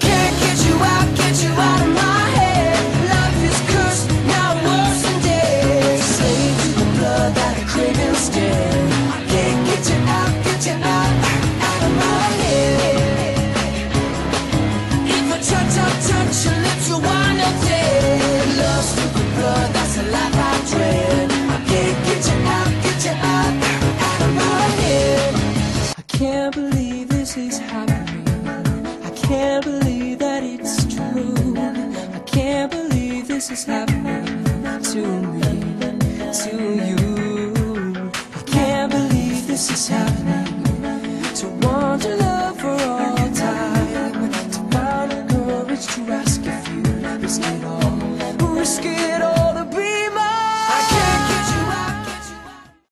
Can't get you out, get you out of my head. Life is cursed, now I'm worse than dead. Slave to the blood that I crave instead. I can't get you out, get you out, out of my head. If I touch, touch, touch your lips, you'll wind up dead. Love, stupid blood, that's the life I dread. I can't get you out, get you out, out of my head. I can't believe this is happening. I can't believe this has happened to me, to you. I can't believe this is happening. To want to love for all time, to find the courage to ask if you risk it all, risk it.